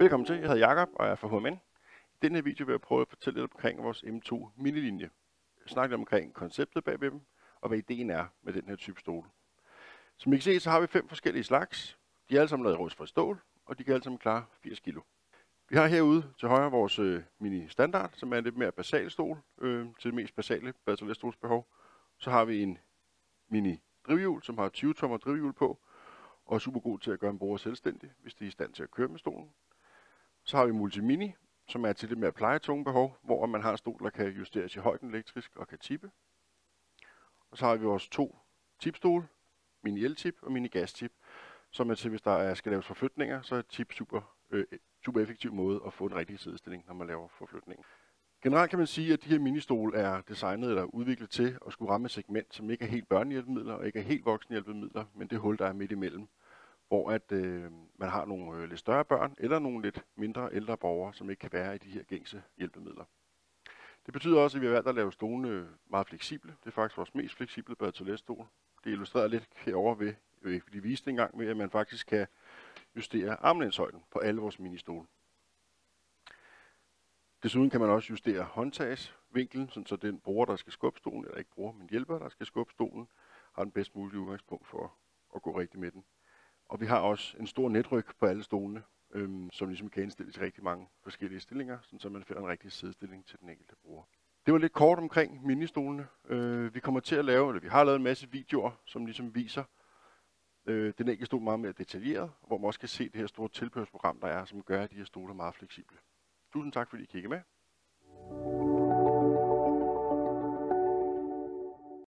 Velkommen til, jeg hedder Jakob og jeg er fra HMN. I denne her video vil jeg prøve at fortælle lidt omkring vores M2 minilinje. Snakke lidt omkring konceptet bag ved dem, og hvad ideen er med den her type stol. Som I kan se, så har vi fem forskellige slags. De er alle sammen lavet i rustfri stål, og de kan alle sammen klare 80 kg. Vi har herude til højre vores øh, mini standard, som er en lidt mere basal stol øh, til det mest basale bad Så har vi en mini drivhjul, som har 20 tommer drivhjul på, og er super god til at gøre en bruger selvstændig, hvis de er i stand til at køre med stolen. Så har vi Multimini, som er til det mere plejetunge behov, hvor man har en stol, der kan justeres i højden elektrisk og kan tippe. Og så har vi vores to tipstole, mini el-tip og mini gas-tip, som er til, hvis der er, skal laves forflytninger, så er tip super, øh, super effektiv måde at få en rigtig sidestilling, når man laver forflytningen. Generelt kan man sige, at de her ministole er designet eller udviklet til at skulle ramme et segment, som ikke er helt børnehjælpemidler og ikke er helt voksenhjælpemidler, men det hul, der er midt imellem hvor at øh, man har nogle øh, lidt større børn eller nogle lidt mindre ældre borgere, som ikke kan være i de her gængse hjælpemidler. Det betyder også, at vi har valgt at lave stolene meget fleksible. Det er faktisk vores mest fleksible bad toiletstol. Det illustrerer lidt herovre ved, ved de viste engang med, at man faktisk kan justere armlændshøjden på alle vores ministole. Desuden kan man også justere håndtagsvinklen, så den bruger, der skal skubbe stolen, eller ikke bruger, men hjælper, der skal skubbe stolen, har den bedst mulige udgangspunkt for at gå rigtigt med den. Og vi har også en stor netryg på alle stolene, øhm, som ligesom kan indstilles i rigtig mange forskellige stillinger, sådan så man finder en rigtig sidestilling til den enkelte bruger. Det var lidt kort omkring ministolene. Øh, vi kommer til at lave, eller vi har lavet en masse videoer, som ligesom viser øh, den enkelte stol meget mere detaljeret, hvor man også kan se det her store tilbehørsprogram, der er, som gør, at de her stole er meget fleksible. Tusind tak, fordi I kiggede med.